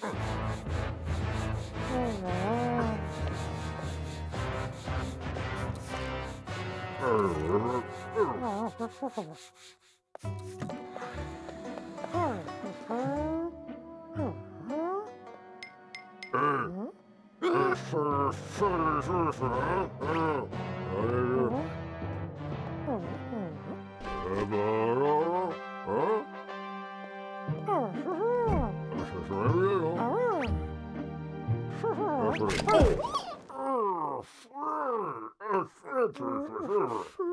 Oh! Oh! Perfect.